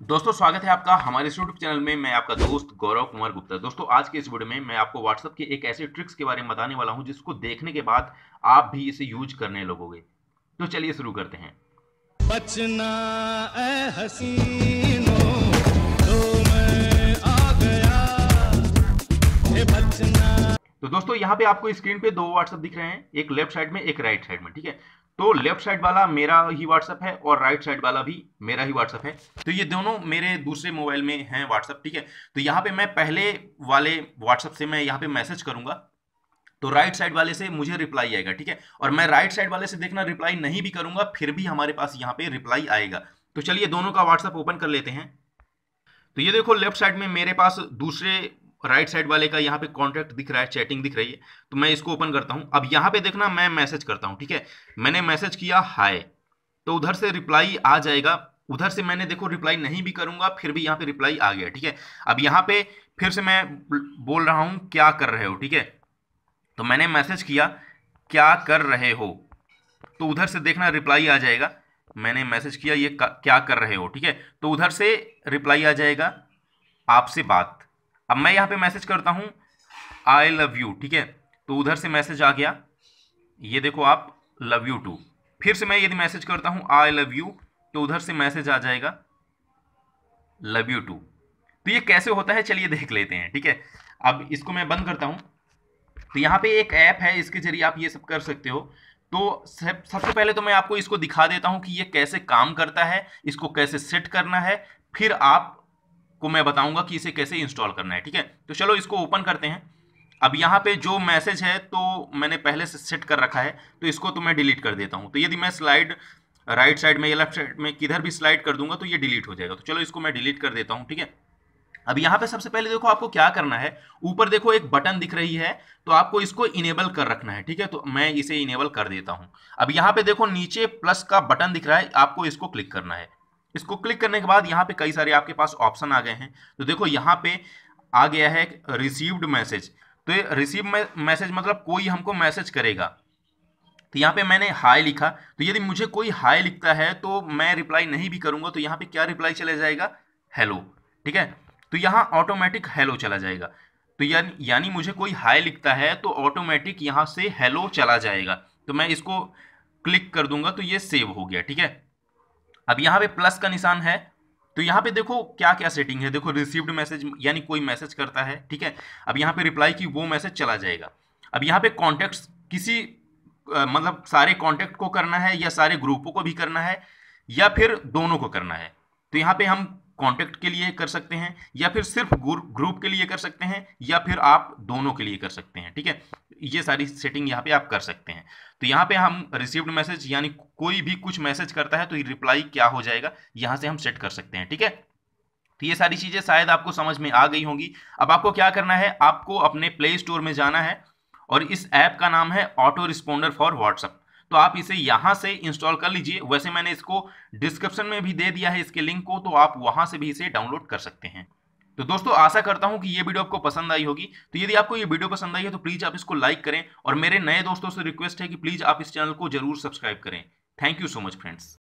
दोस्तों स्वागत है आपका हमारे यूट्यूब चैनल में। मैं आपका दोस्त गौरव कुमार गुप्ता। दोस्तों आज के इस वीडियो में मैं आपको व्हाट्सएप के एक ऐसे ट्रिक्स के बारे में बताने वाला हूँ जिसको देखने के बाद आप भी इसे यूज़ करने लगोगे। तो चलिए शुरू करते हैं। बचना हसीनो तो मैं आ गया। बचना। तो दोस्तों यहाँ पे आपको स्क्रीन पे दो व्हाट्सएप दिख रहे हैं। एक लेफ़्ट साइड में एक राइट साइड में ठीक है? तो लेफ़्ट साइड वाला मेरा ही व्हाट्सएप है और राइट साइड वाला भी मेरा ही व्हाट्सएप है। तो ये दोनों मेरे दूसरे मोबाइल में हैं व्हाट्सएप ठीक है? तो यहाँ पे मैं पहले वाले व्हाट्सएप से मैं यहाँ पे मैसेज करूँगा। तो राइट साइड वाले से मुझे रिप्लाई आएगा, ठीक है? और मैं राइट साइड वाले से देखना रिप्लाई नहीं भी करूँगा, फिर भी हमारे पास यहाँ पे रिप्लाई आएगा। तो चलिए दोनों का व्हाट्सएप ओपन कर लेते हैं। तो ये देखो लेफ़्ट साइड में मेरे पास दूसरे राइट साइड वाले का यहाँ पे कॉन्टैक्ट दिख रहा है चैटिंग दिख रही है तो मैं इसको ओपन करता हूँ। अब यहाँ पे देखना मैं मैसेज करता हूँ, ठीक है? मैंने मैसेज किया हाय तो उधर से रिप्लाई आ जाएगा। उधर से मैंने देखो रिप्लाई नहीं भी करूँगा, फिर भी यहाँ पे रिप्लाई आ गया, ठीक है? अब यहाँ पे फिर से मैं बोल रहा हूँ, क्या कर रहे हो, ठीक है? तो मैंने मैसेज किया, क्या कर रहे हो? तो उधर से देखना रिप्लाई आ जाएगा। मैंने मैसेज किया, ये क्या कर रहे हो, ठीक है? तो उधर से रिप्लाई आ जाएगा आपसे बात। अब मैं यहाँ पे मैसेज करता हूँ आई लव यू ठीक है? तो उधर से मैसेज आ गया। ये देखो आप लव यू टू फिर से मैं यदि मैसेज करता हूँ आई लव यू तो उधर से मैसेज आ जाएगा लव यू टू तो ये कैसे होता है, चलिए देख लेते हैं, ठीक है? अब इसको मैं बंद करता हूँ। तो यहाँ पे एक ऐप है, इसके ज़रिए आप ये सब कर सकते हो। तो सब, सबसे पहले तो मैं आपको इसको दिखा देता हूँ कि ये कैसे काम करता है, इसको कैसे सेट करना है। फिर आप को मैं बताऊँगा कि इसे कैसे इंस्टॉल करना है, ठीक है? तो चलो इसको ओपन करते हैं। अब यहाँ पे जो मैसेज है तो मैंने पहले से सेट कर रखा है तो इसको तो मैं डिलीट कर देता हूँ। तो यदि मैं स्लाइड राइट साइड में या लेफ़्ट साइड में किधर भी स्लाइड कर दूँगा तो ये डिलीट हो जाएगा। तो चलो इसको मैं डिलीट कर देता हूँ, ठीक है? अब यहाँ पे सबसे पहले देखो आपको क्या करना है। ऊपर देखो एक बटन दिख रही है तो आपको इसको इनेबल कर रखना है, ठीक है? तो मैं इसे इनेबल कर देता हूँ। अब यहाँ पे देखो नीचे प्लस का बटन दिख रहा है, आपको इसको क्लिक करना है। इसको क्लिक करने के बाद यहाँ पे कई सारे आपके पास ऑप्शन आ गए हैं। तो देखो, यहाँ पे आ गया है रिसीव्ड मैसेज तो ये रिसीव मैसेज मतलब कोई हमको मैसेज करेगा। तो यहाँ पे मैंने हाई लिखा। तो यदि मुझे कोई हाई लिखता है तो मैं रिप्लाई नहीं भी करूँगा तो यहाँ पे क्या रिप्लाई चला जाएगा? हेलो ठीक है? तो यहाँ ऑटोमेटिक हेलो चला जाएगा। तो यानी यानी मुझे कोई हाई लिखता है तो ऑटोमेटिक यहाँ से हेलो चला जाएगा। तो मैं इसको क्लिक कर दूँगा तो ये सेव हो गया। ठीक है? अब यहाँ पे प्लस का निशान है तो यहाँ पे देखो क्या क्या सेटिंग है। देखो रिसीव्ड मैसेज यानी कोई मैसेज करता है ठीक है? अब यहाँ पे रिप्लाई की वो मैसेज चला जाएगा। अब यहाँ पे कॉन्टेक्ट किसी आ, मतलब सारे कॉन्टैक्ट को करना है या सारे ग्रुपों को भी करना है या फिर दोनों को करना है। तो यहाँ पे हम कॉन्टेक्ट के लिए कर सकते हैं, या फिर सिर्फ़ ग्रुप के लिए कर सकते हैं, या फिर आप दोनों के लिए कर सकते हैं, ठीक है? ये सारी सेटिंग यहाँ पे आप कर सकते हैं। तो यहाँ पे हम रिसीव्ड मैसेज यानी कोई भी कुछ मैसेज करता है तो रिप्लाई क्या हो जाएगा? यहाँ से हम सेट कर सकते हैं, ठीक है? तो ये सारी चीज़ें शायद आपको समझ में आ गई होंगी। अब आपको क्या करना है? आपको अपने प्ले स्टोर में जाना है, और इस ऐप का नाम है ऑटो रिस्पोंडर फॉर व्हाट्सअप तो आप इसे यहाँ से इंस्टॉल कर लीजिए। वैसे मैंने इसको डिस्क्रिप्शन में भी दे दिया है इसके लिंक को तो आप वहाँ से भी इसे डाउनलोड कर सकते हैं। तो दोस्तों, आशा करता हूँ कि ये वीडियो आपको पसंद आई होगी। तो यदि आपको ये वीडियो पसंद आई है तो प्लीज़ आप इसको लाइक करें और मेरे नए दोस्तों से रिक्वेस्ट है कि प्लीज़ आप इस चैनल को ज़रूर सब्सक्राइब करें। Thank you so much friends